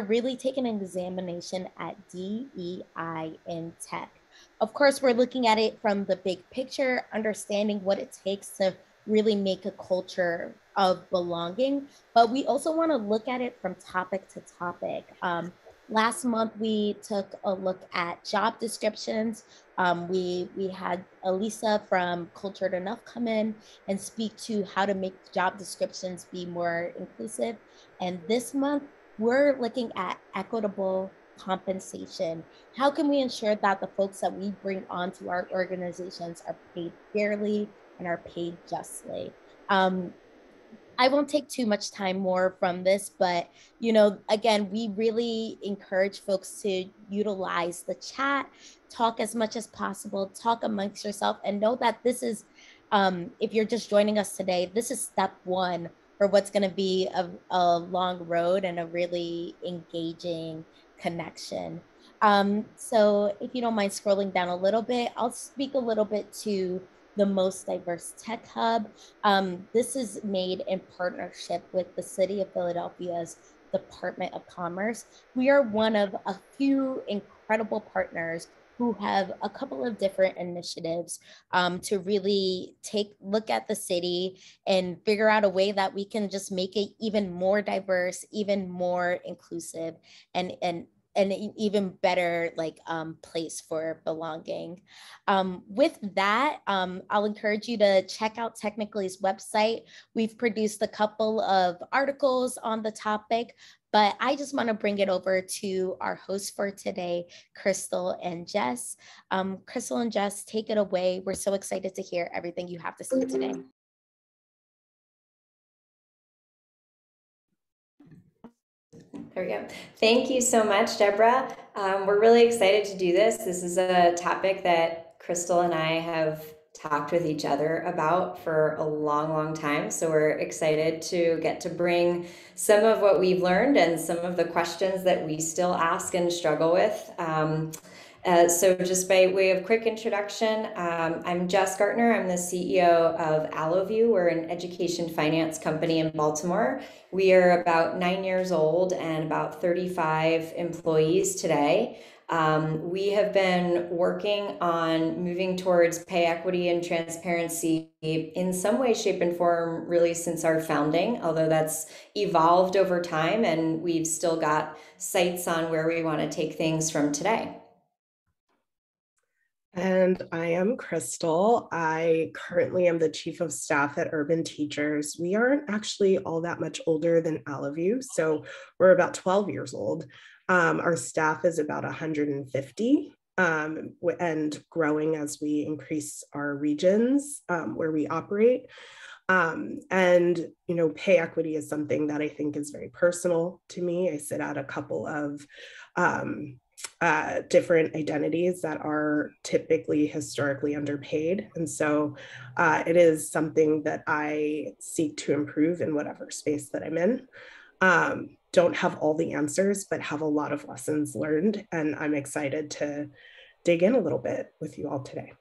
really taking an examination at DEI in tech. Of course, we're looking at it from the big picture, understanding what it takes to really make a culture of belonging, but we also want to look at it from topic to topic. Um, last month, we took a look at job descriptions. Um, we, we had Elisa from Cultured Enough come in and speak to how to make job descriptions be more inclusive. And this month, we're looking at equitable compensation. How can we ensure that the folks that we bring onto our organizations are paid fairly and are paid justly? Um, I won't take too much time more from this, but you know, again, we really encourage folks to utilize the chat, talk as much as possible, talk amongst yourself, and know that this is, um, if you're just joining us today, this is step one for what's going to be a, a, long road and a really engaging connection. Um, so if you don't mind scrolling down a little bit, I'll speak a little bit to the most diverse tech hub. Um, this is made in partnership with the City of Philadelphia's Department of Commerce. We are one of a few incredible partners who have a couple of different initiatives um, to really take look at the city and figure out a way that we can just make it even more diverse, even more inclusive, and and an even better like um, place for belonging. Um, with that, um, I'll encourage you to check out Technical.ly's website. We've produced a couple of articles on the topic, but I just want to bring it over to our hosts for today, Crystal and Jess. Um, Crystal and Jess, take it away. We're so excited to hear everything you have to say today. There we go. Thank you so much, Deborah. Um, we're really excited to do this. This is a topic that Crystal and I have talked with each other about for a long, long time. So we're excited to get to bring some of what we've learned and some of the questions that we still ask and struggle with. Um, uh, so just by way of quick introduction, um, I'm Jess Gartner. I'm the CEO of Allovue. We're an education finance company in Baltimore. We are about nine years old and about 35 employees today. Um, we have been working on moving towards pay equity and transparency in some way, shape, and form really since our founding, although that's evolved over time and we've still got sights on where we want to take things from today. And I am Crystal. I currently am the chief of staff at Urban Teachers. We aren't actually all that much older than all of you, so we're about 12 years old. Um, our staff is about 150 um, and growing as we increase our regions um, where we operate. Um, and you know, pay equity is something that I think is very personal to me. I sit at a couple of um, uh, different identities that are typically historically underpaid, and so uh, it is something that I seek to improve in whatever space that I'm in. Um, don't have all the answers, but have a lot of lessons learned. And I'm excited to dig in a little bit with you all today.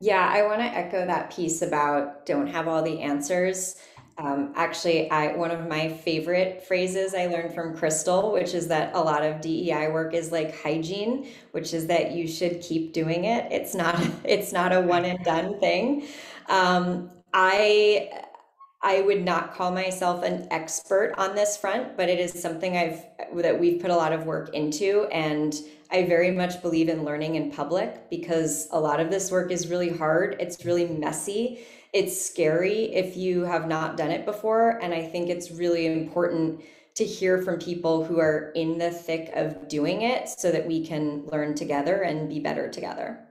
Yeah, I want to echo that piece about don't have all the answers. Um, actually, I one of my favorite phrases I learned from Crystal, which is that a lot of DEI work is like hygiene, which is that you should keep doing it. It's not it's not a one and done thing. Um, I I would not call myself an expert on this front, but it is something I've that we've put a lot of work into and I very much believe in learning in public because a lot of this work is really hard. It's really messy. It's scary if you have not done it before and I think it's really important to hear from people who are in the thick of doing it so that we can learn together and be better together.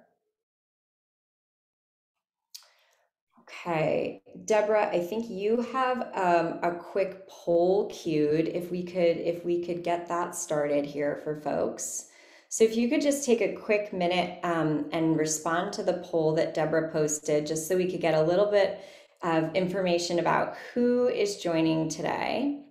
Okay, Deborah, I think you have um, a quick poll queued. If we could, if we could get that started here for folks. So if you could just take a quick minute um, and respond to the poll that Deborah posted, just so we could get a little bit of information about who is joining today.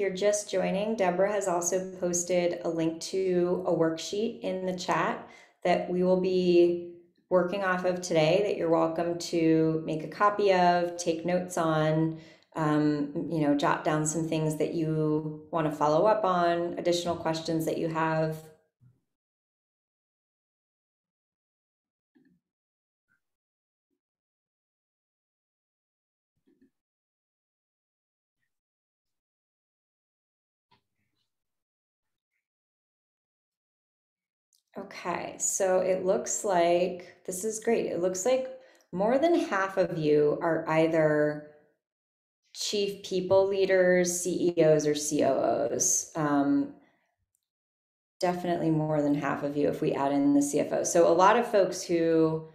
You're just joining, Deborah has also posted a link to a worksheet in the chat that we will be working off of today that you're welcome to make a copy of, take notes on, um, you know, jot down some things that you want to follow up on, additional questions that you have. Okay, so it looks like this is great. It looks like more than half of you are either chief people leaders, CEOs, or COOs. Um, definitely more than half of you if we add in the CFO. So a lot of folks who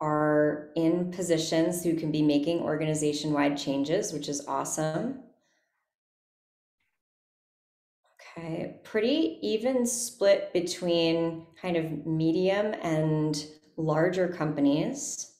are in positions who can be making organization wide changes, which is awesome. Okay, pretty even split between kind of medium and larger companies.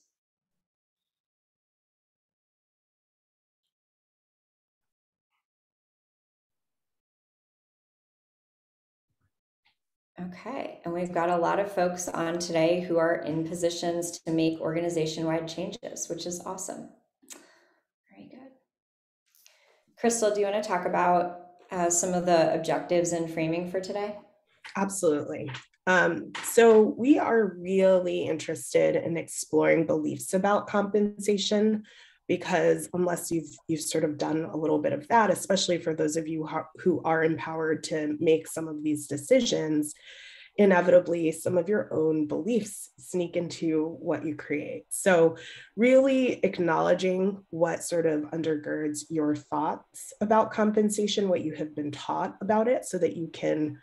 Okay, and we've got a lot of folks on today who are in positions to make organization-wide changes, which is awesome. Very good. Crystal, do you want to talk about uh, some of the objectives and framing for today? Absolutely. Um, so we are really interested in exploring beliefs about compensation because unless you've you've sort of done a little bit of that, especially for those of you who are empowered to make some of these decisions, inevitably some of your own beliefs sneak into what you create. So, really acknowledging what sort of undergirds your thoughts about compensation, what you have been taught about it, so that you can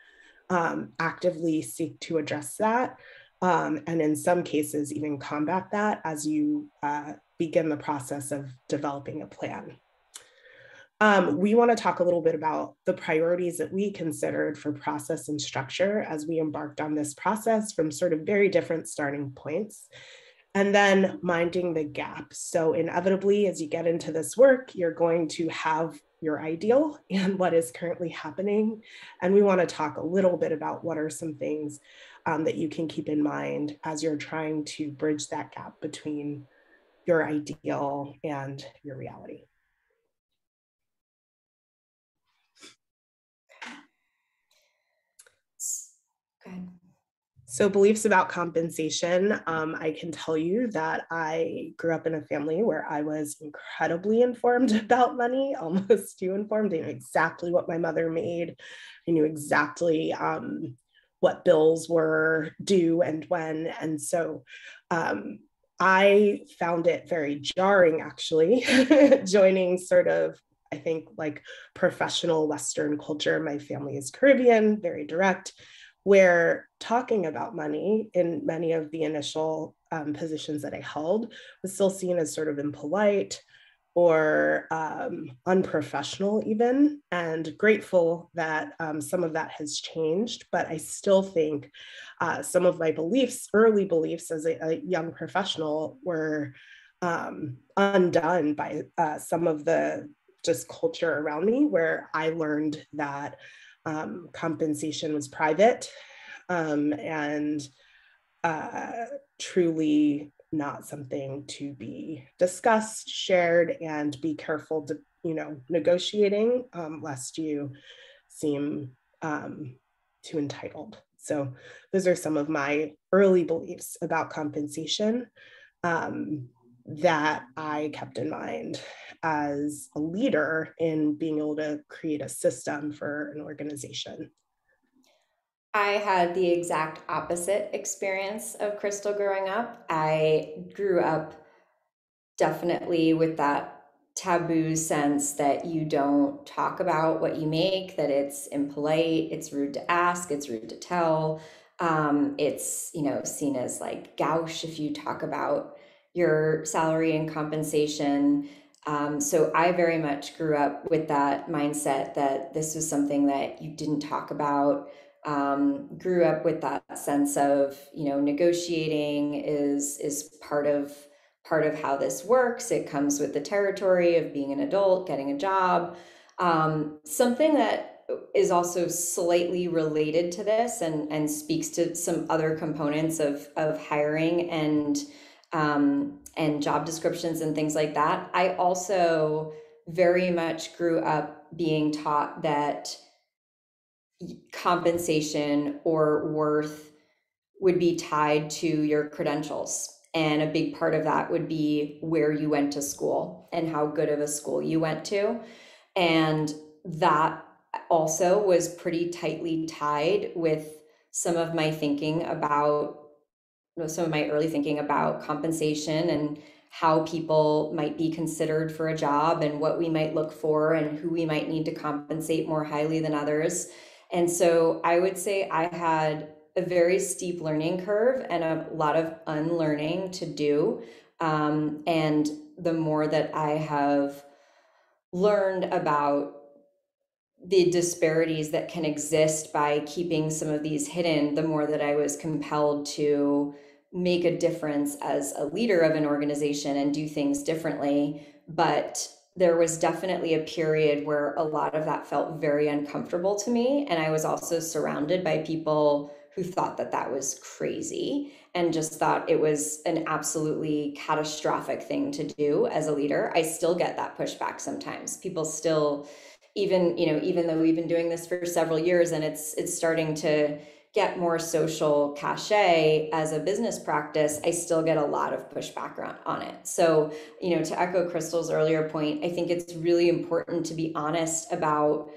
um, actively seek to address that. Um, and in some cases, even combat that as you uh, begin the process of developing a plan. Um, we want to talk a little bit about the priorities that we considered for process and structure as we embarked on this process from sort of very different starting points. And then minding the gap. So, inevitably, as you get into this work, you're going to have your ideal and what is currently happening. And we want to talk a little bit about what are some things um, that you can keep in mind as you're trying to bridge that gap between your ideal and your reality. So, beliefs about compensation. Um, I can tell you that I grew up in a family where I was incredibly informed about money, almost too informed. I knew exactly what my mother made. I knew exactly um, what bills were due and when. And so um, I found it very jarring, actually, joining sort of I think like professional Western culture. My family is Caribbean, very direct where talking about money in many of the initial um, positions that I held was still seen as sort of impolite or um, unprofessional, even. And grateful that um, some of that has changed. But I still think uh, some of my beliefs, early beliefs as a, a young professional, were um, undone by uh, some of the just culture around me, where I learned that um, compensation was private um, and uh, truly not something to be discussed, shared, and be careful to, you know, negotiating um, lest you seem um, too entitled. So those are some of my early beliefs about compensation um, that I kept in mind as a leader in being able to create a system for an organization. I had the exact opposite experience of Crystal growing up. I grew up definitely with that taboo sense that you don't talk about what you make, that it's impolite, it's rude to ask, it's rude to tell. Um, it's you know seen as like gauche if you talk about your salary and compensation. Um, so I very much grew up with that mindset that this was something that you didn't talk about. Um, grew up with that sense of you know negotiating is is part of part of how this works. It comes with the territory of being an adult, getting a job. Um, something that is also slightly related to this and, and speaks to some other components of, of hiring and um, and job descriptions and things like that. I also very much grew up being taught that compensation or worth would be tied to your credentials. And a big part of that would be where you went to school and how good of a school you went to. And that also was pretty tightly tied with some of my thinking about some of my early thinking about compensation and how people might be considered for a job and what we might look for and who we might need to compensate more highly than others. And so I would say I had a very steep learning curve and a lot of unlearning to do. Um, and the more that I have learned about the disparities that can exist by keeping some of these hidden, the more that I was compelled to make a difference as a leader of an organization and do things differently. But there was definitely a period where a lot of that felt very uncomfortable to me. And I was also surrounded by people who thought that that was crazy and just thought it was an absolutely catastrophic thing to do as a leader. I still get that pushback sometimes. People still even, you know, even though we've been doing this for several years and it's it's starting to get more social cachet as a business practice, I still get a lot of pushback on it. So, you know, to echo Crystal's earlier point, I think it's really important to be honest about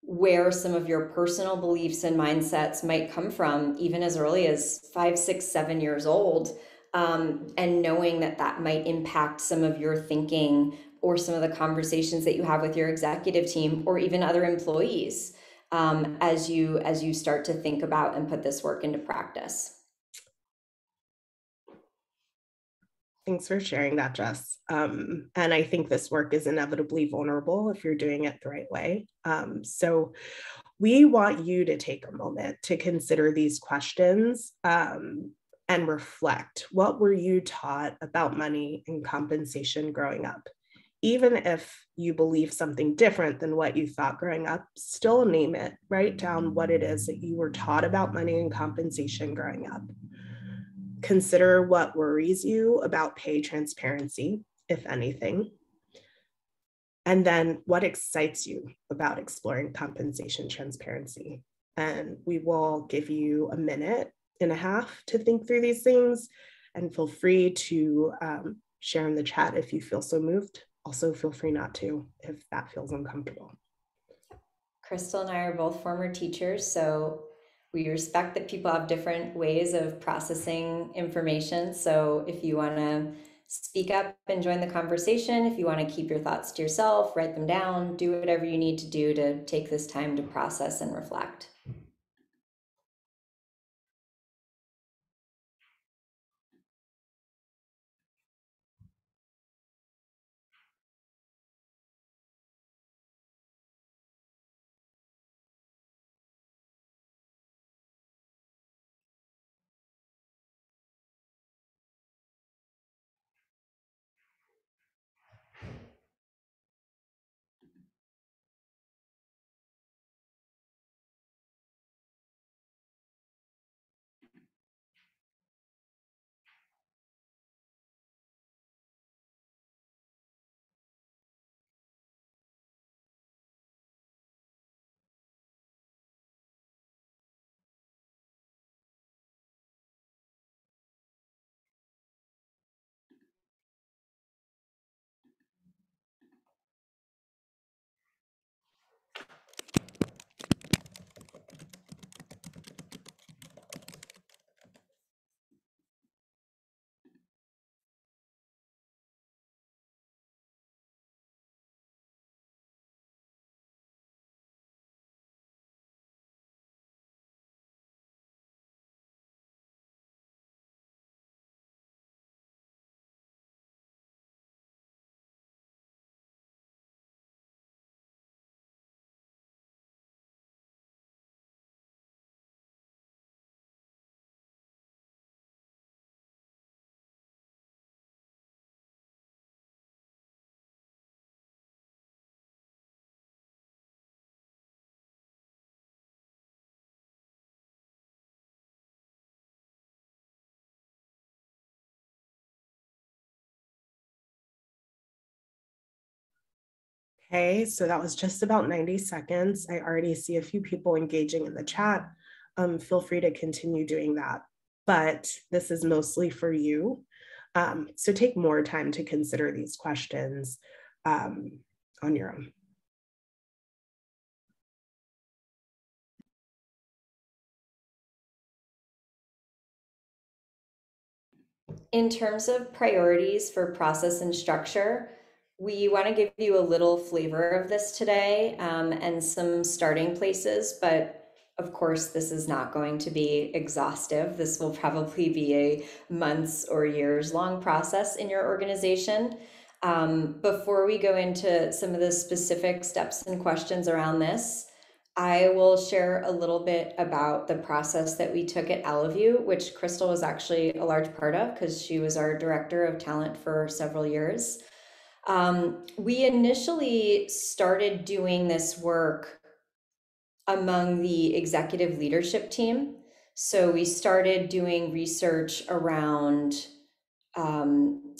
where some of your personal beliefs and mindsets might come from, even as early as five, six, seven years old. Um, and knowing that that might impact some of your thinking or some of the conversations that you have with your executive team or even other employees um, as you as you start to think about and put this work into practice. Thanks for sharing that, Jess. Um, and I think this work is inevitably vulnerable if you're doing it the right way. Um, so we want you to take a moment to consider these questions um, and reflect. What were you taught about money and compensation growing up? Even if you believe something different than what you thought growing up, still name it, write down what it is that you were taught about money and compensation growing up. Consider what worries you about pay transparency, if anything. And then what excites you about exploring compensation transparency. And we will give you a minute and a half to think through these things and feel free to um, share in the chat if you feel so moved also feel free not to if that feels uncomfortable. Crystal and I are both former teachers, so we respect that people have different ways of processing information. So if you want to speak up and join the conversation, if you want to keep your thoughts to yourself, write them down, do whatever you need to do to take this time to process and reflect. Okay, so that was just about 90 seconds. I already see a few people engaging in the chat. Um, feel free to continue doing that, but this is mostly for you. Um, so take more time to consider these questions um, on your own. In terms of priorities for process and structure, we want to give you a little flavor of this today um, and some starting places, but of course, this is not going to be exhaustive. This will probably be a months or years long process in your organization. Um, before we go into some of the specific steps and questions around this, I will share a little bit about the process that we took at Allovue, which Crystal was actually a large part of because she was our director of talent for several years. Um, we initially started doing this work among the executive leadership team. So we started doing research around um,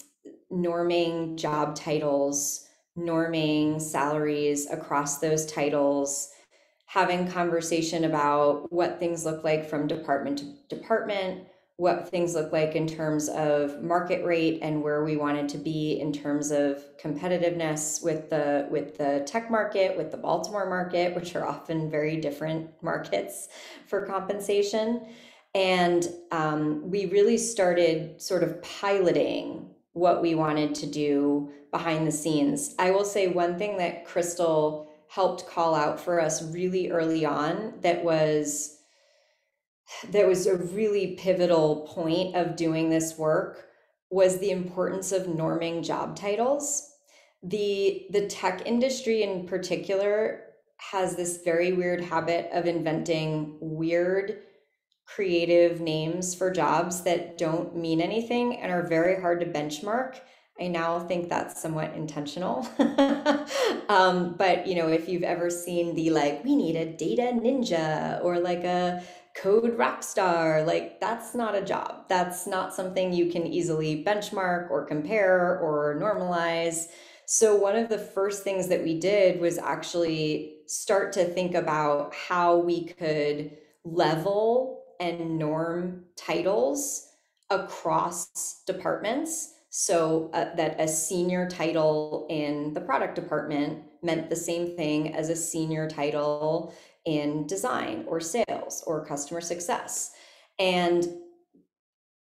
norming job titles, norming salaries across those titles, having conversation about what things look like from department to department, what things look like in terms of market rate and where we wanted to be in terms of competitiveness with the with the tech market with the baltimore market which are often very different markets for compensation. And um, we really started sort of piloting what we wanted to do behind the scenes. I will say one thing that crystal helped call out for us really early on that was that was a really pivotal point of doing this work was the importance of norming job titles. The the tech industry in particular has this very weird habit of inventing weird creative names for jobs that don't mean anything and are very hard to benchmark. I now think that's somewhat intentional. um, but you know, if you've ever seen the like, we need a data ninja or like a code rock star like that's not a job. That's not something you can easily benchmark or compare or normalize. So one of the first things that we did was actually start to think about how we could level and norm titles across departments. So uh, that a senior title in the product department meant the same thing as a senior title in design or sales or customer success. And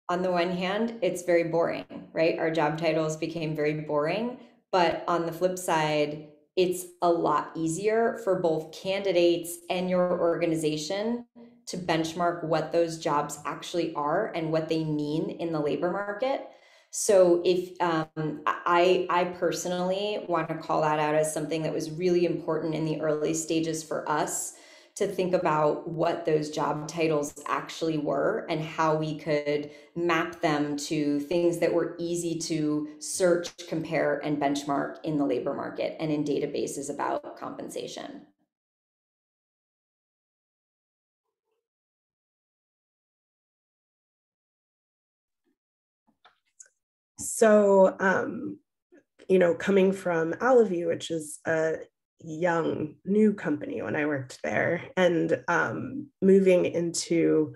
on the one hand, it's very boring, right? Our job titles became very boring. But on the flip side, it's a lot easier for both candidates and your organization to benchmark what those jobs actually are and what they mean in the labor market. So if um, I, I personally want to call that out as something that was really important in the early stages for us to think about what those job titles actually were and how we could map them to things that were easy to search, compare, and benchmark in the labor market and in databases about compensation. So, um, you know, coming from Allovue, which is a young new company when I worked there, and um, moving into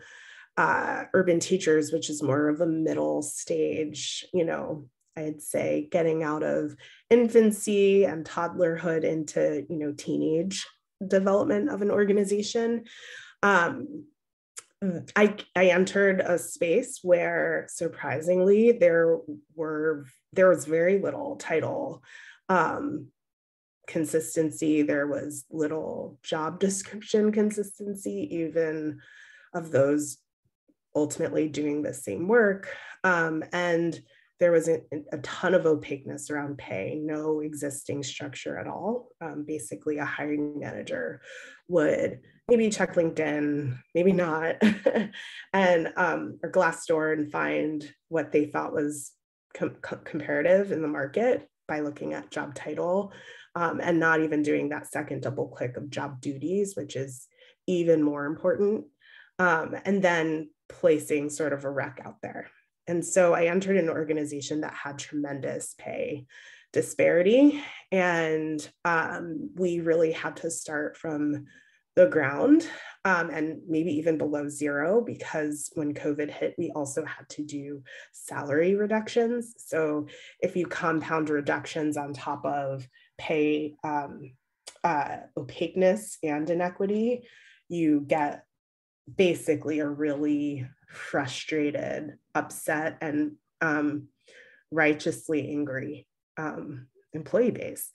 uh, Urban Teachers, which is more of a middle stage, you know, I'd say getting out of infancy and toddlerhood into, you know, teenage development of an organization. Um, I, I entered a space where surprisingly there were there was very little title um, consistency. There was little job description consistency, even of those ultimately doing the same work. Um, and there was a, a, ton of opaqueness around pay, no existing structure at all. Um, basically, a hiring manager would maybe check LinkedIn, maybe not, and um, or Glassdoor and find what they thought was com- comparative in the market by looking at job title um, and not even doing that second double click of job duties, which is even more important. Um, and then placing sort of a rec out there. And so I entered an organization that had tremendous pay disparity. And um, we really had to start from the ground um, and maybe even below zero because when COVID hit, we also had to do salary reductions. So if you compound reductions on top of pay um, uh, opaqueness and inequity, you get basically a really frustrated, upset, and um, righteously angry um, employee base.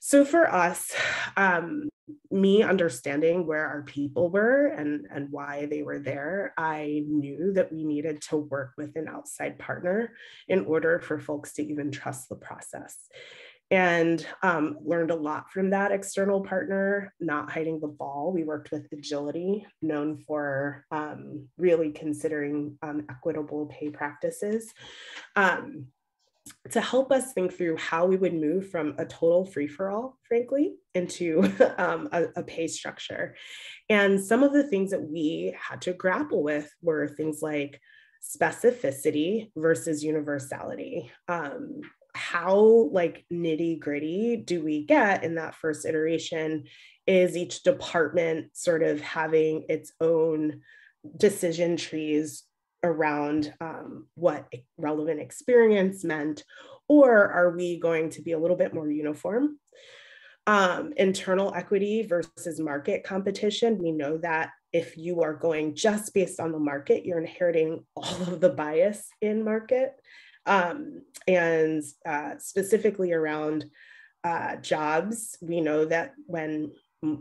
So for us, um, me understanding where our people were and, and why they were there, I knew that we needed to work with an outside partner in order for folks to even trust the process. And um, learned a lot from that external partner, not hiding the ball. We worked with Agility, known for um, really considering um, equitable pay practices. Um, to help us think through how we would move from a total free for all, frankly, into um, a, a, pay structure. And some of the things that we had to grapple with were things like specificity versus universality. Um, how like nitty gritty do we get in that first iteration? Is each department sort of having its own decision trees around um, what relevant experience meant, or are we going to be a little bit more uniform? Um, internal equity versus market competition, we know that if you are going just based on the market, you're inheriting all of the bias in market. Um, and uh, specifically around uh, jobs, we know that when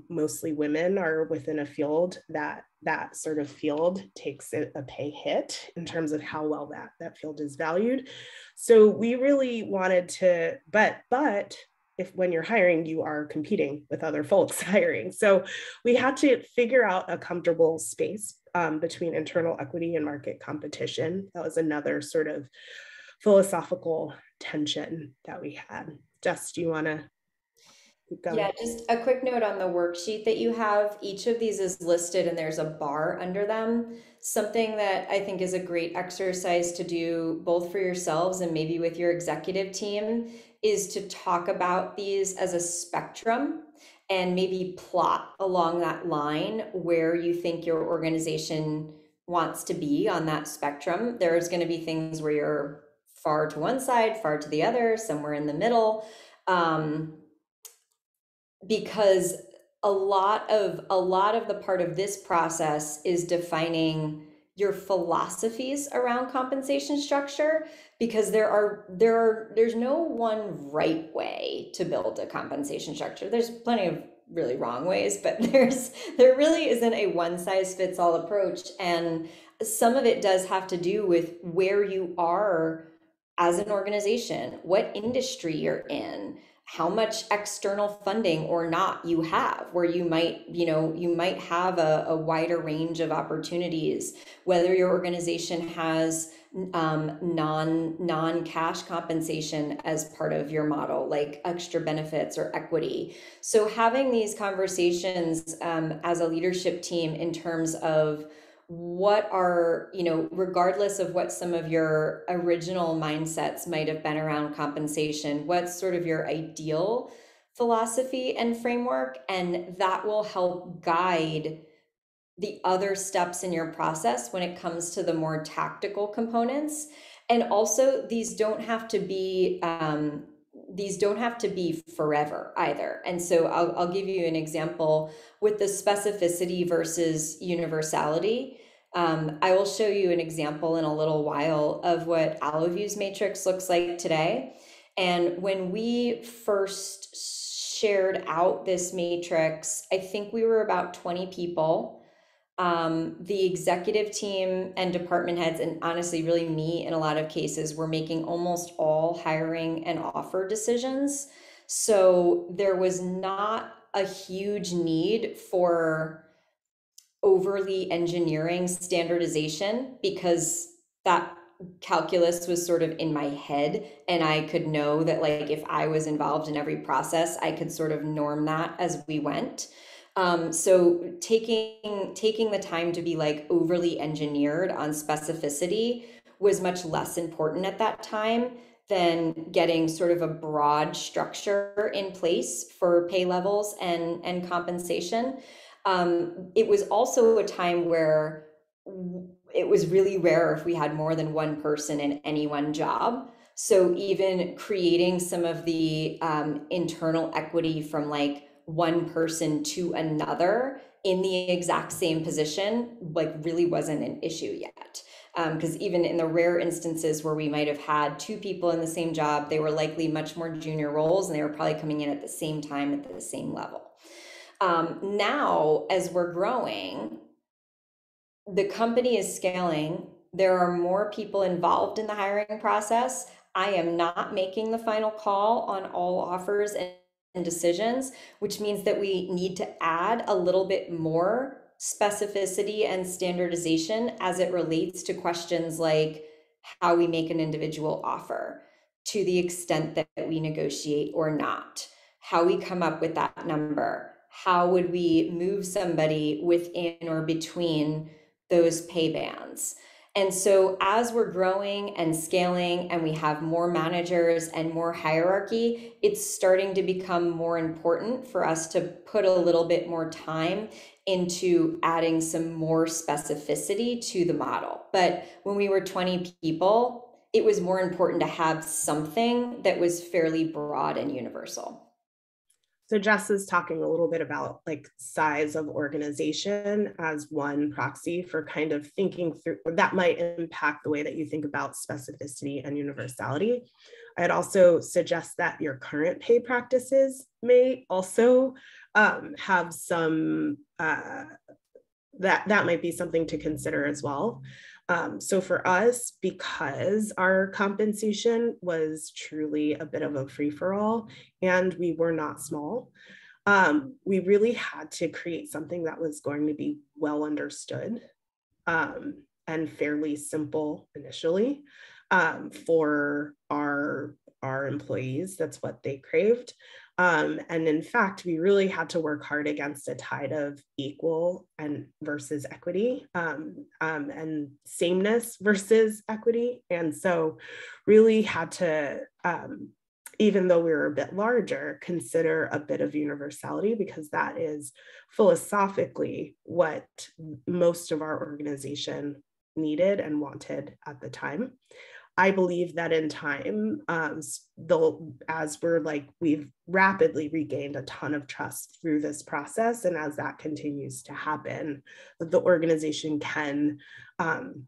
mostly women are within a field that that sort of field takes a, a, pay hit in terms of how well that that field is valued. So we really wanted to but but if when you're hiring you are competing with other folks hiring. So we had to figure out a comfortable space um, between internal equity and market competition. That was another sort of philosophical tension that we had jess do you want to yeah, just a quick note on the worksheet that you have. Each of these is listed and there's a bar under them. Something that I think is a great exercise to do both for yourselves and maybe with your executive team is to talk about these as a spectrum and maybe plot along that line where you think your organization wants to be on that spectrum. There's going to be things where you're far to one side, far to the other, somewhere in the middle. Um, because a lot of a lot of the part of this process is defining your philosophies around compensation structure because there are there are there's no one right way to build a compensation structure there's plenty of really wrong ways but there's there really isn't a one size fits all approach and some of it does have to do with where you are as an organization what industry you're in how much external funding or not you have where you might you know you might have a, a wider range of opportunities whether your organization has um, non non cash compensation as part of your model like extra benefits or equity. So having these conversations um, as a leadership team in terms of what are you know regardless of what some of your original mindsets might have been around compensation what's sort of your ideal philosophy and framework? And that will help guide the other steps in your process when it comes to the more tactical components. And also these don't have to be um, these don't have to be forever either. And so I'll, I'll give you an example with the specificity versus universality. Um, I will show you an example in a little while of what Allovue's matrix looks like today. And when we first shared out this matrix, I think we were about 20 people. Um, the executive team and department heads, and honestly, really me in a lot of cases, were making almost all hiring and offer decisions. So there was not a huge need for overly engineering standardization because that calculus was sort of in my head and i could know that like if i was involved in every process i could sort of norm that as we went um, so taking taking the time to be like overly engineered on specificity was much less important at that time than getting sort of a broad structure in place for pay levels and, and compensation. Um, it was also a time where it was really rare if we had more than one person in any one job. So even creating some of the um, internal equity from like one person to another in the exact same position, like really wasn't an issue yet. Because um, even in the rare instances where we might have had two people in the same job, they were likely much more junior roles and they were probably coming in at the same time at the same level. Um, now, as we're growing, the company is scaling. There are more people involved in the hiring process. I am not making the final call on all offers and and decisions, which means that we need to add a little bit more specificity and standardization as it relates to questions like how we make an individual offer to the extent that we negotiate or not, how we come up with that number, how would we move somebody within or between those pay bands. And so, as we're growing and scaling, and we have more managers and more hierarchy, it's starting to become more important for us to put a little bit more time into adding some more specificity to the model. But when we were 20 people, it was more important to have something that was fairly broad and universal. So Jess is talking a little bit about like size of organization as one proxy for kind of thinking through that might impact the way that you think about specificity and universality. I'd also suggest that your current pay practices may also um, have some uh, that that might be something to consider as well. Um, so for us, because our compensation was truly a bit of a free for all and we were not small, um, we really had to create something that was going to be well understood um, and fairly simple initially um, for our our employees. That's what they craved. Um, and in fact, we really had to work hard against a tide of equal and versus equity um, um, and sameness versus equity. And so, really had to, um, even though we were a bit larger, consider a bit of universality because that is philosophically what most of our organization needed and wanted at the time. I believe that in time, um, they'll, as we're like, we've rapidly regained a ton of trust through this process. And as that continues to happen, the organization can um,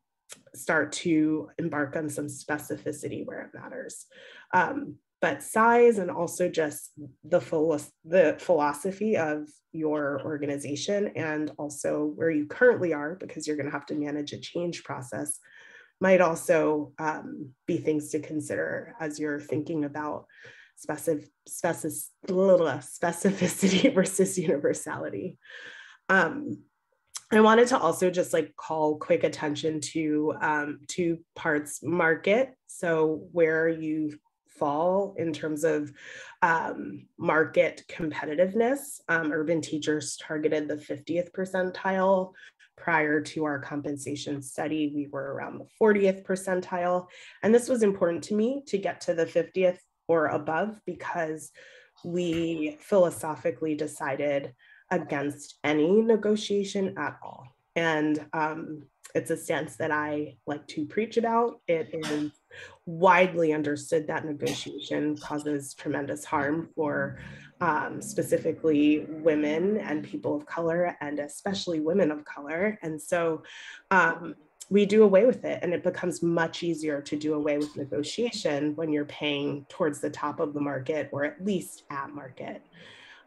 start to embark on some specificity where it matters. Um, but size and also just the, full, the philosophy of your organization and also where you currently are, because you're going to have to manage a change process might also um, be things to consider as you're thinking about specific, specific, specificity versus universality. Um, I wanted to also just like call quick attention to um, two parts market. So where you fall in terms of um, market competitiveness. Um, urban teachers targeted the 50th percentile prior to our compensation study, we were around the 40th percentile. And this was important to me to get to the 50th or above because we philosophically decided against any negotiation at all. And um, it's a stance that I like to preach about. It is widely understood that negotiation causes tremendous harm for um, specifically women and people of color, and especially women of color. And so um, we do away with it, and it becomes much easier to do away with negotiation when you're paying towards the top of the market or at least at market.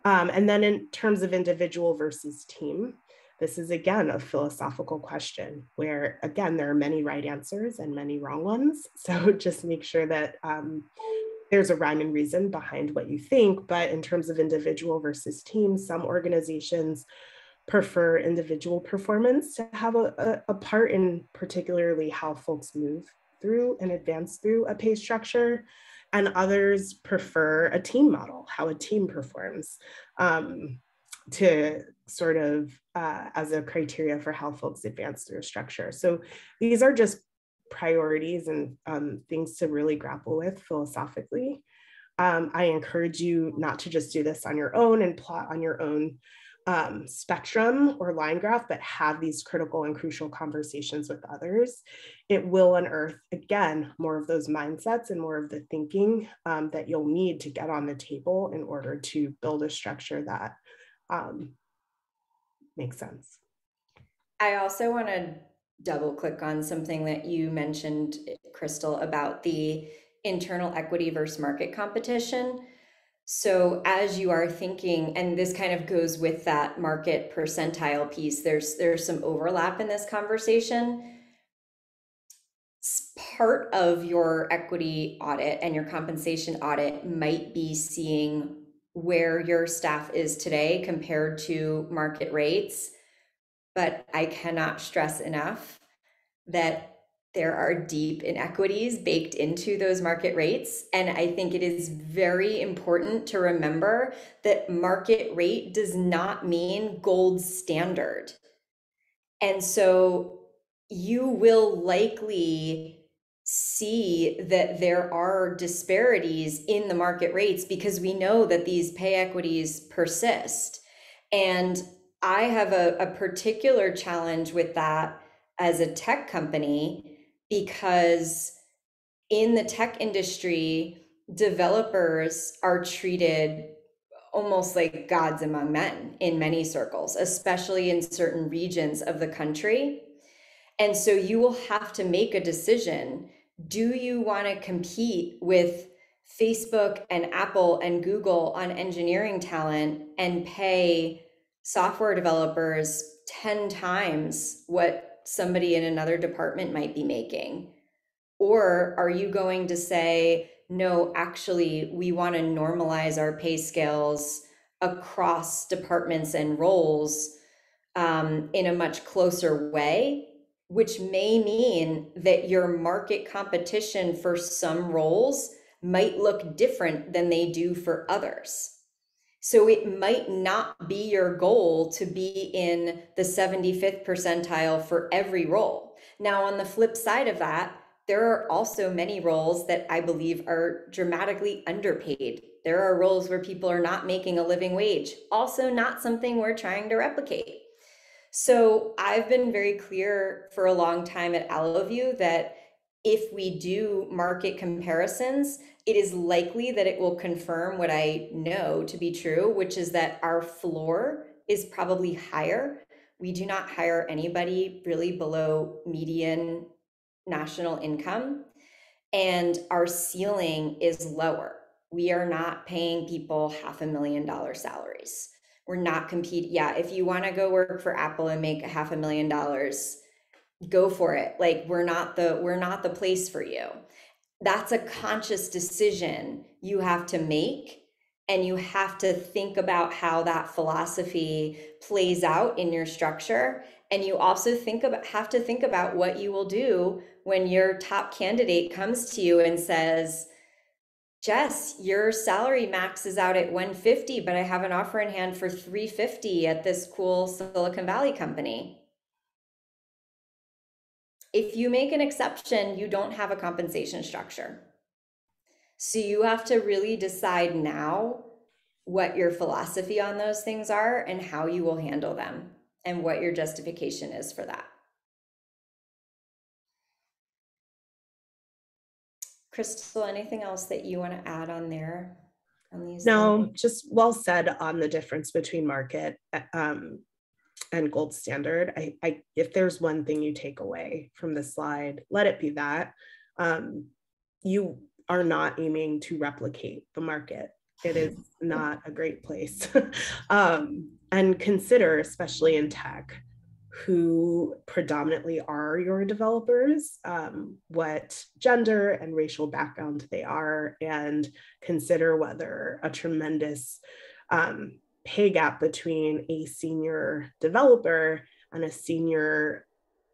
Um, and then in terms of individual versus team, this is again a philosophical question where, again, there are many right answers and many wrong ones. So just make sure that um, there's a rhyme and reason behind what you think. But in terms of individual versus team, some organizations prefer individual performance to have a, a, a part in particularly how folks move through and advance through a pay structure and others prefer a team model, how a team performs. Um, to sort of uh, as a criteria for how folks advance through structure. So these are just priorities and um, things to really grapple with philosophically. Um, I encourage you not to just do this on your own and plot on your own um, spectrum or line graph, but have these critical and crucial conversations with others. It will unearth, again, more of those mindsets and more of the thinking um, that you'll need to get on the table in order to build a structure that um, makes sense. I also want to double click on something that you mentioned, Crystal, about the internal equity versus market competition. So as you are thinking, and this kind of goes with that market percentile piece, there's there's some overlap in this conversation. Part of your equity audit and your compensation audit might be seeing where your staff is today compared to market rates. But I cannot stress enough that there are deep inequities baked into those market rates. And I think it is very important to remember that market rate does not mean gold standard. And so you will likely see that there are disparities in the market rates because we know that these pay equities persist. And I have a, a particular challenge with that as a tech company because in the tech industry, developers are treated almost like gods among men in many circles, especially in certain regions of the country. And so you will have to make a decision. Do you want to compete with Facebook and Apple and Google on engineering talent and pay software developers 10 times what somebody in another department might be making? Or are you going to say, no, actually, we want to normalize our pay scales across departments and roles um, in a much closer way, which may mean that your market competition for some roles might look different than they do for others. So it might not be your goal to be in the 75th percentile for every role. Now, on the flip side of that, there are also many roles that I believe are dramatically underpaid. There are roles where people are not making a living wage, also not something we're trying to replicate. So I've been very clear for a long time at Allovue that if we do market comparisons, it is likely that it will confirm what I know to be true, which is that our floor is probably higher. We do not hire anybody really below median national income, and our ceiling is lower. We are not paying people half a million dollar salaries. We're not compete. Yeah, if you want to go work for Apple and make a half a million dollars, go for it. Like we're not the we're not the place for you that's a conscious decision you have to make and you have to think about how that philosophy plays out in your structure and you also think about have to think about what you will do when your top candidate comes to you and says Jess, your salary max is out at 150, but I have an offer in hand for 350 at this cool Silicon Valley company if you make an exception, you don't have a compensation structure. So you have to really decide now what your philosophy on those things are and how you will handle them and what your justification is for that. Crystal, anything else that you want to add on there? On these no, things? just well said on the difference between market um, and gold standard. I, I if there's one thing you take away from the slide, let it be that. Um, you are not aiming to replicate the market. It is not a great place. um, and consider, especially in tech, who predominantly are your developers, um, what gender and racial background they are, and consider whether a tremendous um, pay gap between a senior developer and a senior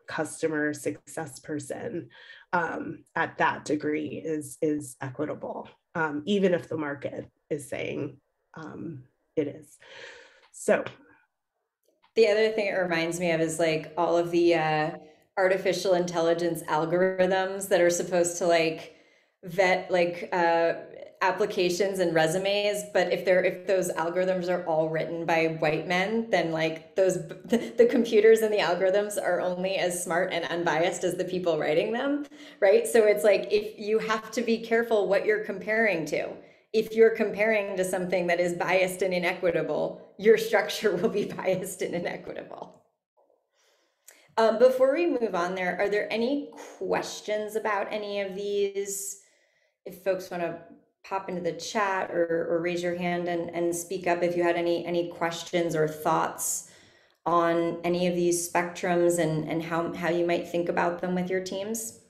customer success person um, at that degree is is equitable, um, even if the market is saying um, it is. So, the other thing it reminds me of is like all of the uh, artificial intelligence algorithms that are supposed to like vet like uh, applications and resumes but if they're if those algorithms are all written by white men then like those the, the computers and the algorithms are only as smart and unbiased as the people writing them right? So it's like if you have to be careful what you're comparing to if you're comparing to something that is biased and inequitable your structure will be biased and inequitable um, before we move on there are there any questions about any of these if folks want to pop into the chat or, or raise your hand and, and speak up if you had any any questions or thoughts on any of these spectrums and, and how, how you might think about them with your teams.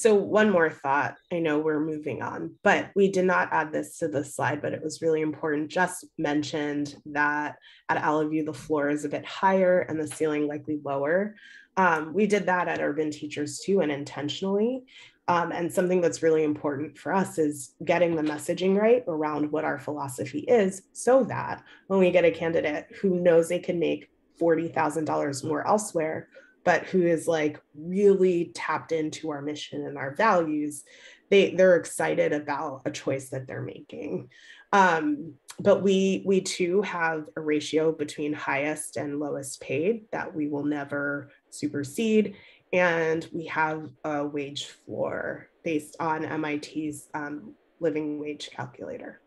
So one more thought, I know we're moving on, but we did not add this to the slide, but it was really important. Jess mentioned that at Allovue, the floor is a bit higher and the ceiling likely lower. Um, we did that at Urban Teachers too, and intentionally. Um, and something that's really important for us is getting the messaging right around what our philosophy is so that when we get a candidate who knows they can make $40,000 more elsewhere, but who is like really tapped into our mission and our values they they're excited about a choice that they're making. Um, but we we too have a ratio between highest and lowest paid that we will never supersede and we have a wage floor based on MIT's um, living wage calculator.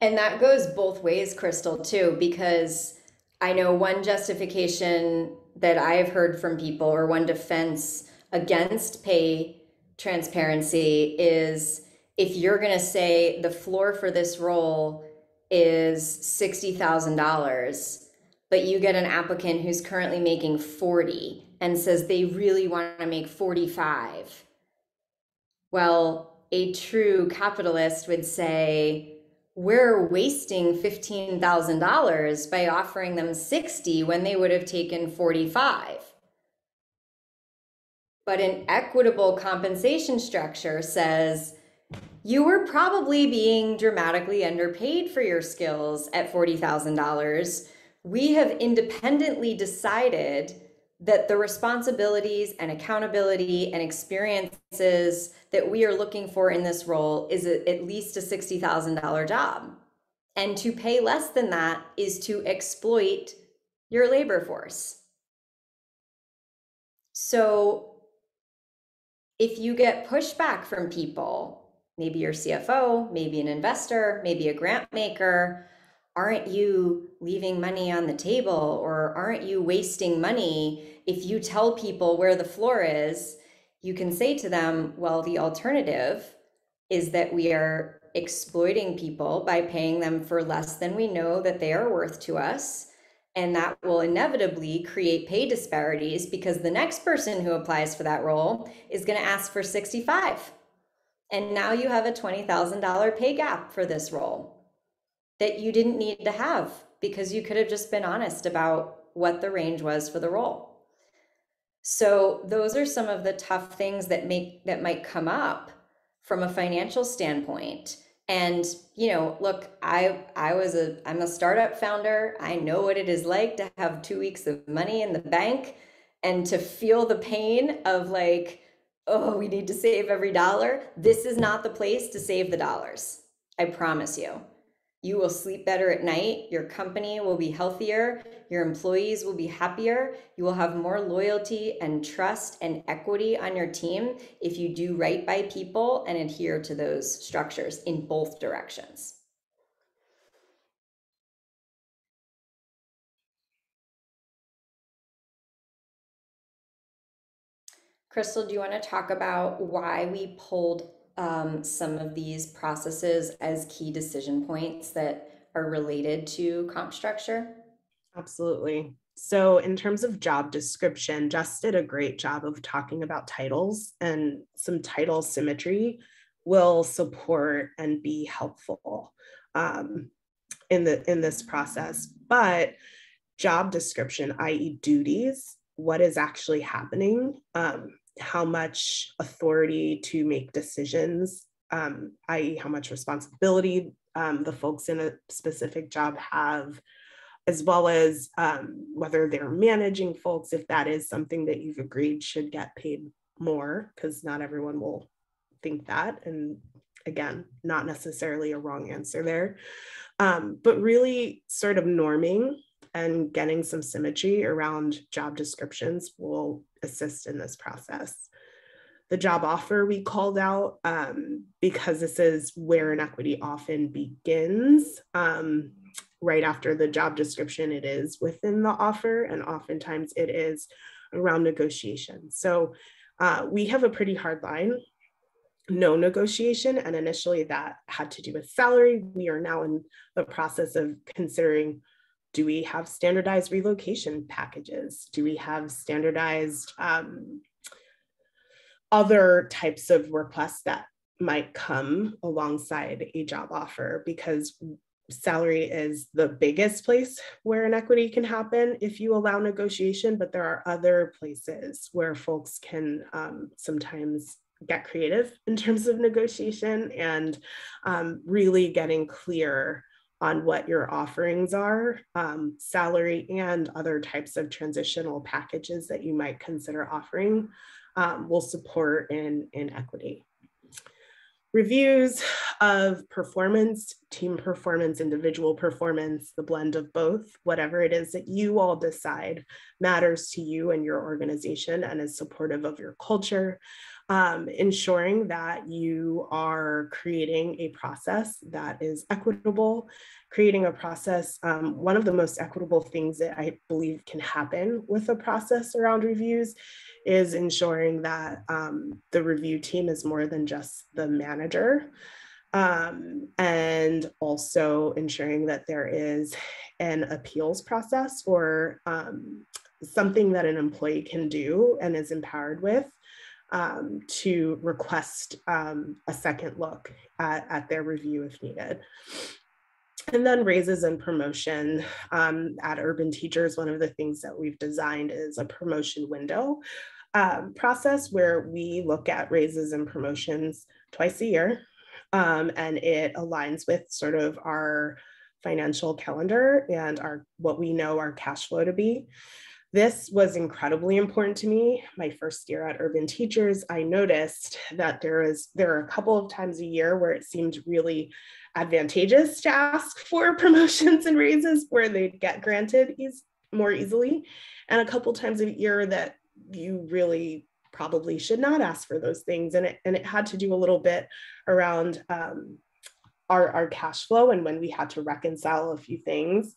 And that goes both ways crystal too because i know one justification that I've heard from people, or one defense against pay transparency is if you're going to say the floor for this role is $60,000, but you get an applicant who's currently making 40 and says they really want to make 45. Well, a true capitalist would say, we're wasting $15,000 by offering them 60 when they would have taken 45. But an equitable compensation structure says you were probably being dramatically underpaid for your skills at $40,000. We have independently decided that the responsibilities and accountability and experiences that we are looking for in this role is a, at least a $60,000 job. And to pay less than that is to exploit your labor force. So if you get pushback from people, maybe your CFO, maybe an investor, maybe a grant maker, aren't you leaving money on the table or aren't you wasting money? If you tell people where the floor is you can say to them well the alternative is that we are exploiting people by paying them for less than we know that they are worth to us and that will inevitably create pay disparities because the next person who applies for that role is going to ask for 65 and now you have a $20,000 pay gap for this role that you didn't need to have because you could have just been honest about what the range was for the role. So those are some of the tough things that make that might come up from a financial standpoint. And you know, look, I I was a I'm a startup founder. I know what it is like to have 2 weeks of money in the bank and to feel the pain of like oh, we need to save every dollar. This is not the place to save the dollars. I promise you. You will sleep better at night. Your company will be healthier. Your employees will be happier. You will have more loyalty and trust and equity on your team if you do right by people and adhere to those structures in both directions. Crystal, do you want to talk about why we pulled um, some of these processes as key decision points that are related to comp structure? Absolutely. So, in terms of job description, Jess did a great job of talking about titles, and some title symmetry will support and be helpful um, in the in this process. But job description, i.e., duties, what is actually happening, um, how much authority to make decisions um, i.e., how much responsibility um, the folks in a specific job have, as well as um, whether they're managing folks, if that is something that you've agreed should get paid more, because not everyone will think that. And again, not necessarily a wrong answer there, um, but really sort of norming and getting some symmetry around job descriptions will assist in this process the job offer we called out um, because this is where inequity often begins. Um, right after the job description, it is within the offer, and oftentimes it is around negotiation. So uh, we have a pretty hard line no negotiation. And initially that had to do with salary. We are now in the process of considering do we have standardized relocation packages? Do we have standardized um, other types of requests that might come alongside a job offer because salary is the biggest place where inequity can happen if you allow negotiation, but there are other places where folks can um, sometimes get creative in terms of negotiation and um, really getting clear on what your offerings are, um, salary and other types of transitional packages that you might consider offering um, will support in, in equity. Reviews of performance, team performance, individual performance, the blend of both, whatever it is that you all decide matters to you and your organization and is supportive of your culture. Um, ensuring that you are creating a process that is equitable, creating a process. Um, one of the most equitable things that I believe can happen with a process around reviews is ensuring that um, the review team is more than just the manager. Um, and also ensuring that there is an appeals process or um, something that an employee can do and is empowered with um, to request um, a second look at, at, their review if needed. And then raises and promotion um, at Urban Teachers, one of the things that we've designed is a promotion window um, process where we look at raises and promotions twice a year. Um, and it aligns with sort of our financial calendar and our what we know our cash flow to be. This was incredibly important to me. My first year at Urban Teachers, I noticed that there is there are a couple of times a year where it seemed really advantageous to ask for promotions and raises where they'd get granted ease, more easily, and a couple times a year that you really probably should not ask for those things. And it, and it had to do a little bit around um, our, our cash flow and when we had to reconcile a few things.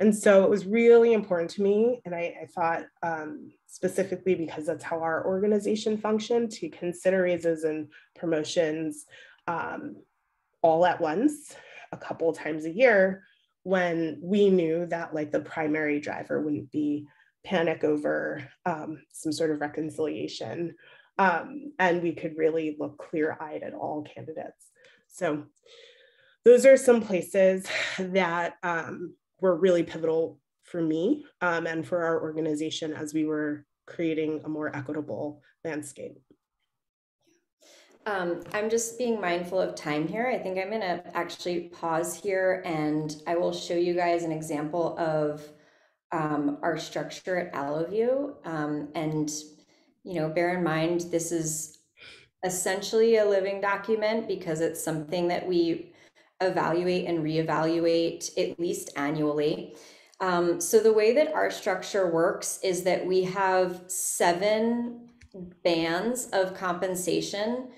And so it was really important to me. And I, I thought um, specifically because that's how our organization functioned to consider raises and promotions um, all at once, a couple times a year, when we knew that like the primary driver wouldn't be panic over um, some sort of reconciliation. Um, and we could really look clear eyed at all candidates. So, those are some places that um, were really pivotal for me um, and for our organization as we were creating a more equitable landscape. Um, I'm just being mindful of time here. I think I'm going to actually pause here and I will show you guys an example of um, our structure at Allovue. Um, and, you know, bear in mind, this is essentially a living document because it's something that we evaluate and reevaluate at least annually. Um, so the way that our structure works is that we have seven bands of compensation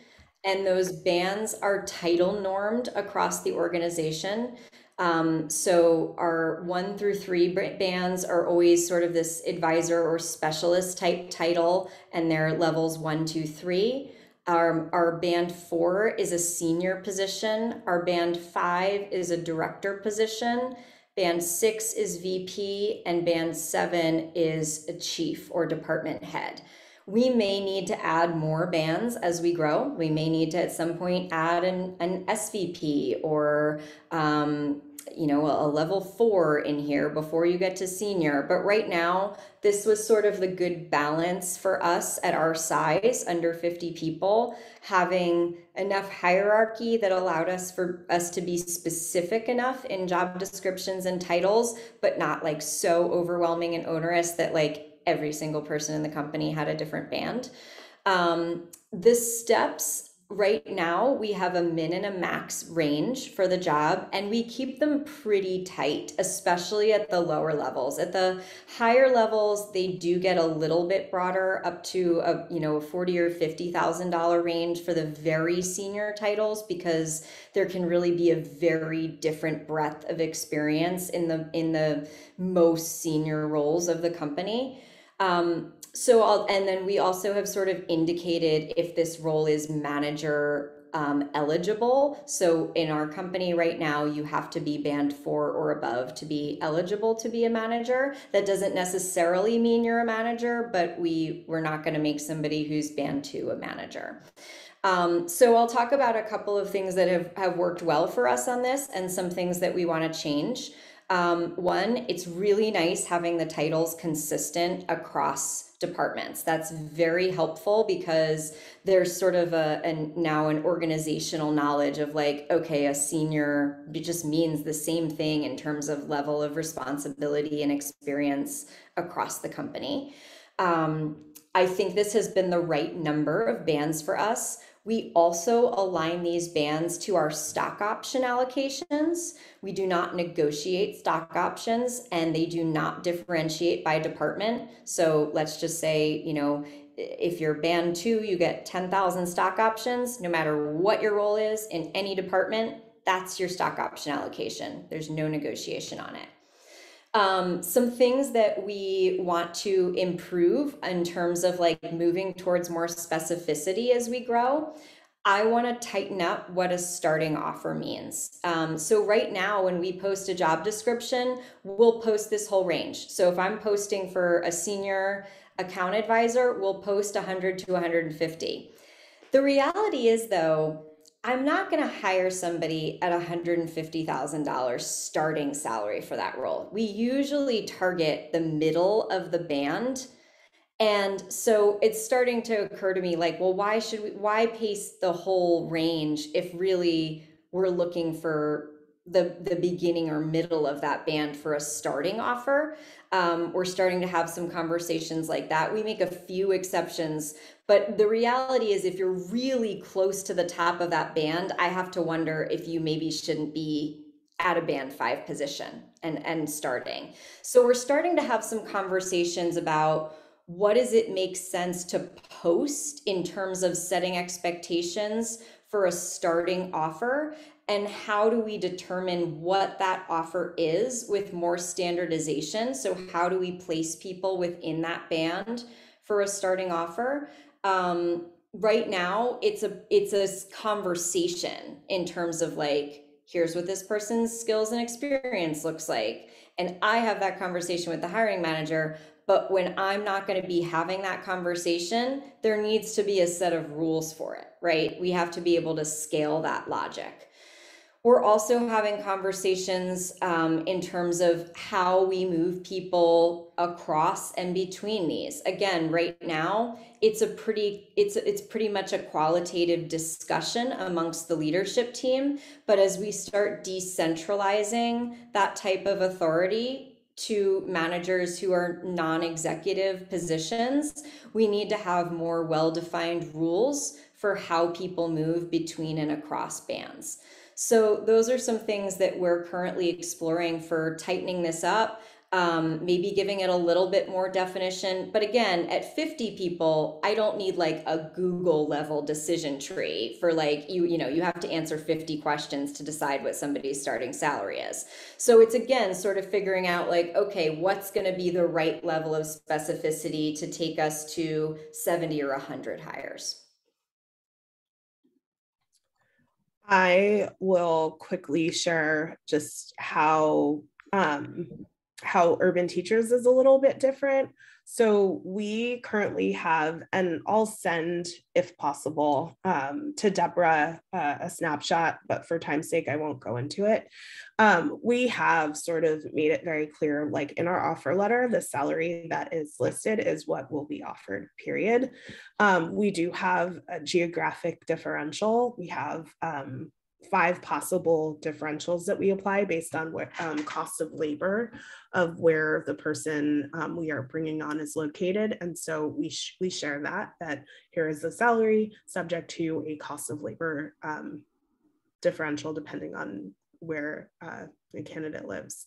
and those bands are title normed across the organization. Um, so our one through three bands are always sort of this advisor or specialist type title, and they're levels one, two, three. Our, our band four is a senior position. Our band five is a director position. Band six is VP, and band seven is a chief or department head. we may need to add more bands as we grow. We may need to at some point add an, an SVP or um, you know a, level four in here before you get to senior. But right now, this was sort of the good balance for us at our size, under 50 people, having enough hierarchy that allowed us for us to be specific enough in job descriptions and titles, but not like so overwhelming and onerous that like every single person in the company had a different band. Um, the steps right now we have a min and a max range for the job and we keep them pretty tight especially at the lower levels. At the higher levels they do get a little bit broader up to a you know a 40 or 50 thousand dollar range for the very senior titles because there can really be a very different breadth of experience in the in the most senior roles of the company. Um, so I'll, and then we also have sort of indicated if this role is manager um, eligible. So in our company right now, you have to be band four or above to be eligible to be a manager. That doesn't necessarily mean you're a manager, but we we're not going to make somebody who's band two a manager. Um, so I'll talk about a couple of things that have, have worked well for us on this and some things that we want to change. Um, one, it's really nice having the titles consistent across departments. That's very helpful because there's sort of a, now an organizational knowledge of like, okay, a senior just means the same thing in terms of level of responsibility and experience across the company. Um, I think this has been the right number of bands for us. We also align these bands to our stock option allocations. We do not negotiate stock options and they do not differentiate by department. So let's just say, you know, if you're band two, you get 10,000 stock options, no matter what your role is in any department, that's your stock option allocation. There's no negotiation on it. Um, some things that we want to improve in terms of like moving towards more specificity as we grow. I want to tighten up what a starting offer means. Um, so, right now, when we post a job description, we'll post this whole range. So, if I'm posting for a senior account advisor, we'll post 100 to 150. The reality is, though, I'm not going to hire somebody at $150,000 starting salary for that role. We usually target the middle of the band. And so it's starting to occur to me like, well, why should we, why pace the whole range if really we're looking for the the beginning or middle of that band for a starting offer. Um, we're starting to have some conversations like that. We make a few exceptions, but the reality is, if you're really close to the top of that band, I have to wonder if you maybe shouldn't be at a band five position and and starting. So we're starting to have some conversations about what does it make sense to post in terms of setting expectations for a starting offer and how do we determine what that offer is with more standardization so how do we place people within that band for a starting offer um, right now it's a it's a conversation in terms of like here's what this person's skills and experience looks like and i have that conversation with the hiring manager but when I'm not going to be having that conversation, there needs to be a set of rules for it, right? We have to be able to scale that logic. We're also having conversations um, in terms of how we move people across and between these. Again, right now, it's a pretty it's it's pretty much a qualitative discussion amongst the leadership team. But as we start decentralizing that type of authority, to managers who are non executive positions, we need to have more well defined rules for how people move between and across bands. So, those are some things that we're currently exploring for tightening this up um, maybe giving it a little bit more definition. But again, at 50 people, I don't need like a Google level decision tree for like you, you know, you have to answer 50 questions to decide what somebody's starting salary is. So it's again sort of figuring out like, okay, what's going to be the right level of specificity to take us to 70 or 100 hires. I will quickly share just how um, how urban teachers is a little bit different. So we currently have, and I'll send, if possible, um, to Deborah uh, a snapshot, but for time's sake, I won't go into it. Um, we have sort of made it very clear, like in our offer letter, the salary that is listed is what will be offered, period. Um, we do have a geographic differential. We have um, five possible differentials that we apply based on what um, cost of labor of where the person um, we are bringing on is located. And so we, sh we share that, that here is the salary subject to a cost of labor um, differential depending on where uh, the candidate lives.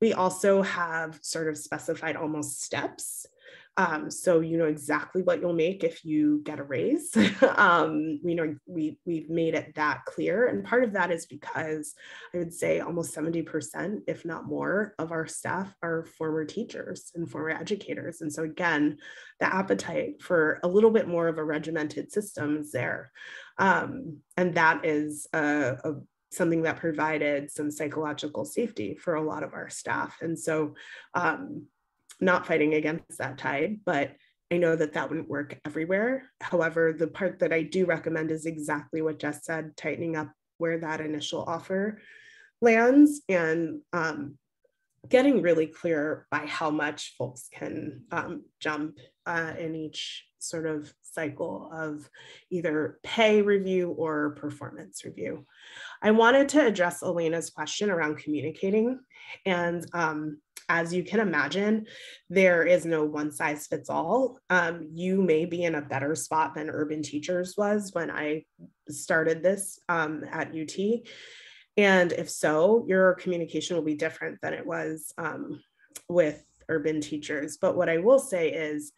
We also have sort of specified almost steps um, so you know exactly what you'll make if you get a raise. um, we know we we've made it that clear, and part of that is because I would say almost seventy percent, if not more, of our staff are former teachers and former educators, and so again, the appetite for a little bit more of a regimented system is there, um, and that is a, a something that provided some psychological safety for a lot of our staff. And so um, not fighting against that tide, but I know that that wouldn't work everywhere. However, the part that I do recommend is exactly what Jess said, tightening up where that initial offer lands and um, getting really clear by how much folks can um, jump uh, in each sort of cycle of either pay review or performance review. I wanted to address Elena's question around communicating. And um, as you can imagine, there is no one size fits all. Um, you may be in a better spot than Urban Teachers was when I started this um, at UT. And if so, your communication will be different than it was um, with Urban Teachers. But what I will say is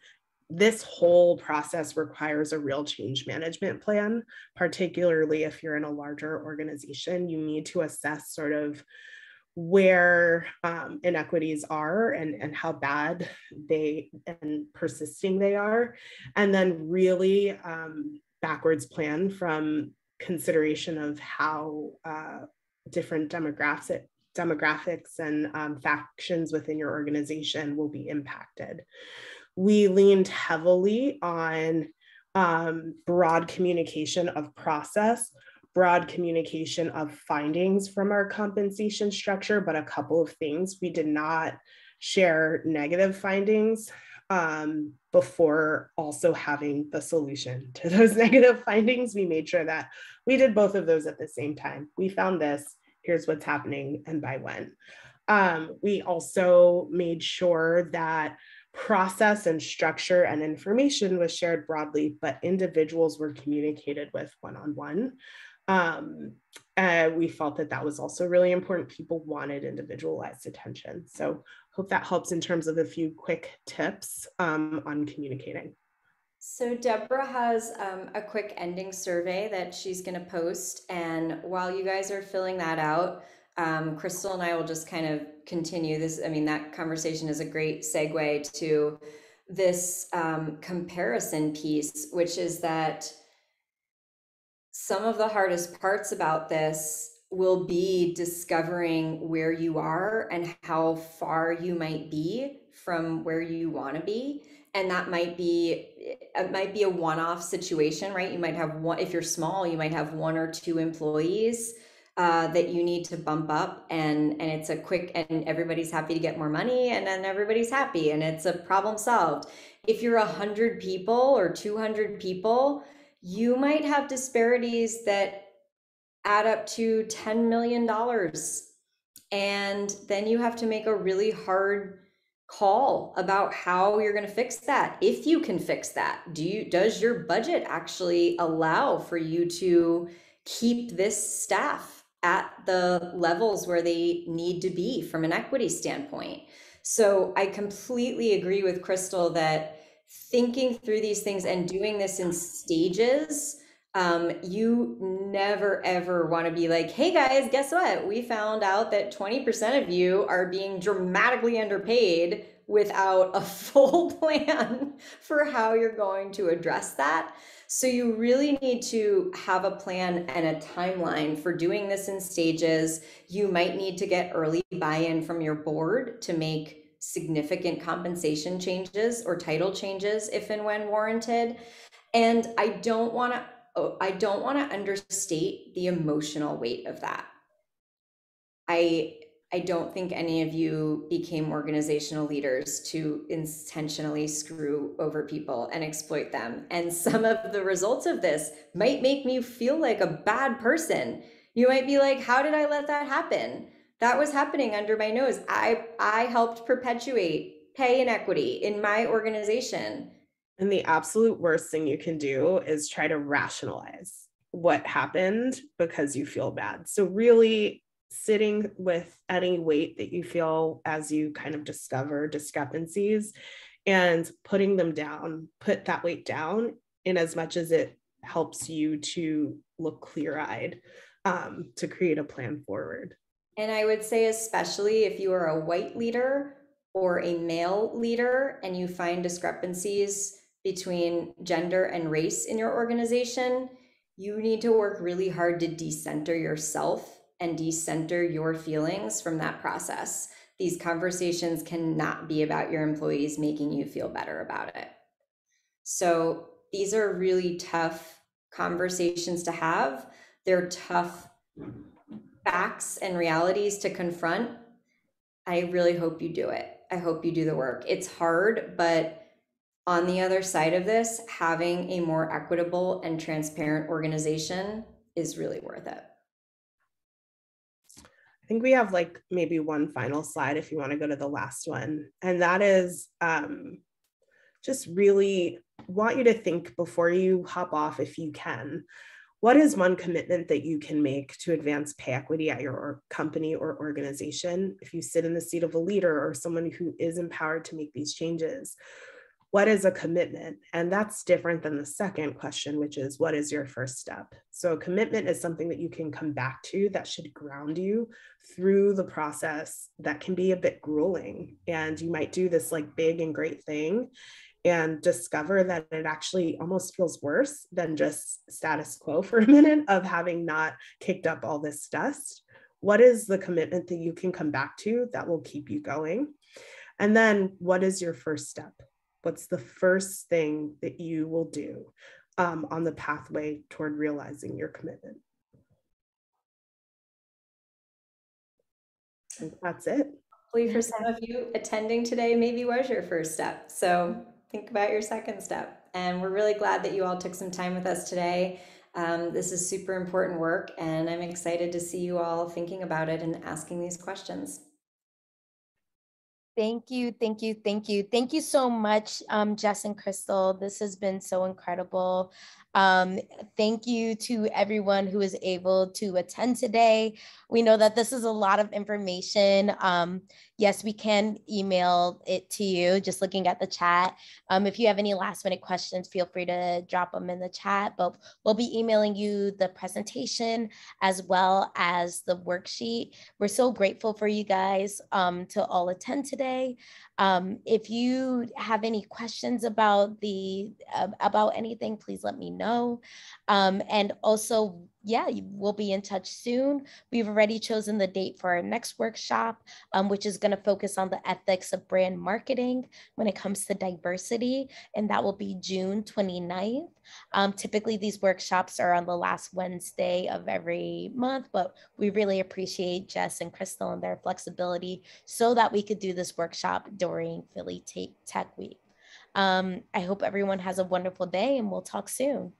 this whole process requires a real change management plan, particularly if you're in a larger organization. You need to assess sort of where um, inequities are and, and how bad they and persisting they are, and then really um, backwards plan from consideration of how uh, different demographic demographics and um, factions within your organization will be impacted we leaned heavily on um, broad communication of process, broad communication of findings from our compensation structure, but a couple of things. We did not share negative findings um, before also having the solution to those negative findings. We made sure that we did both of those at the same time. We found this, here's what's happening, and by when. Um, we also made sure that process and structure and information was shared broadly, but individuals were communicated with one on one. We felt that that was also really important. People wanted individualized attention. So, hope that helps in terms of a few quick tips um, on communicating. So, Deborah has um, a quick ending survey that she's going to post. And while you guys are filling that out, um, Crystal and I will just kind of continue this. I mean, that conversation is a great segue to this um, comparison piece, which is that some of the hardest parts about this will be discovering where you are and how far you might be from where you want to be and that might be it might be a one-off situation right you might have one if you're small you might have one or two employees uh, that you need to bump up and and it's a quick and everybody's happy to get more money and then everybody's happy and it's a problem solved. If you're a hundred people or 200 people you might have disparities that add up to 10 million dollars. And then you have to make a really hard call about how you're going to fix that if you can fix that. Do you does your budget actually allow for you to keep this staff at the levels where they need to be from an equity standpoint. So I completely agree with Crystal that thinking through these things and doing this in stages um, you never ever want to be like, hey guys, guess what? We found out that 20% of you are being dramatically underpaid without a full plan for how you're going to address that. So you really need to have a plan and a timeline for doing this in stages. You might need to get early buy in from your board to make significant compensation changes or title changes if and when warranted. And I don't want to oh, I don't want to understate the emotional weight of that. I I don't think any of you became organizational leaders to intentionally screw over people and exploit them. And some of the results of this might make me feel like a bad person. You might be like, how did I let that happen? That was happening under my nose. I I helped perpetuate pay inequity in my organization. And the absolute worst thing you can do is try to rationalize what happened because you feel bad. So really sitting with any weight that you feel as you kind of discover discrepancies and putting them down, put that weight down in as much as it helps you to look clear eyed um, to create a plan forward. And I would say, especially if you are a white leader or a male leader and you find discrepancies between gender and race in your organization, you need to work really hard to decenter yourself and decenter your feelings from that process. These conversations cannot be about your employees making you feel better about it. So these are really tough conversations to have. They're tough facts and realities to confront. I really hope you do it. I hope you do the work. It's hard, but on the other side of this, having a more equitable and transparent organization is really worth it. I think we have like maybe one final slide if you want to go to the last one. And that is um, just really want you to think before you hop off if you can. What is one commitment that you can make to advance pay equity at your company or organization? If you sit in the seat of a leader or someone who is empowered to make these changes, what is a commitment? And that's different than the second question, which is what is your first step? So, a commitment is something that you can come back to that should ground you through the process that can be a bit grueling. And you might do this like big and great thing and discover that it actually almost feels worse than just status quo for a minute of having not kicked up all this dust. What is the commitment that you can come back to that will keep you going? And then, what is your first step? What's the first thing that you will do um, on the pathway toward realizing your commitment? And that's it. Hopefully, for some of you, attending today maybe was your first step. So think about your second step. And we're really glad that you all took some time with us today. Um, this is super important work, and I'm excited to see you all thinking about it and asking these questions. Thank you, thank you, thank you. Thank you so much, um, Jess and Crystal. This has been so incredible. Um, thank you to everyone who was able to attend today. We know that this is a lot of information. Um, yes, we can email it to you, just looking at the chat. Um, if you have any last minute questions, feel free to drop them in the chat, but we'll be emailing you the presentation as well as the worksheet. We're so grateful for you guys um, to all attend today. Um, if you have any questions about the uh, about anything, please let me know. Um, and also, yeah, we'll be in touch soon. We've already chosen the date for our next workshop, um, which is going to focus on the ethics of brand marketing when it comes to diversity, and that will be June 29th. Um, typically, these workshops are on the last Wednesday of every month, but we really appreciate Jess and Crystal and their flexibility so that we could do this workshop during Philly Tech Week. Um, I hope everyone has a wonderful day and we'll talk soon.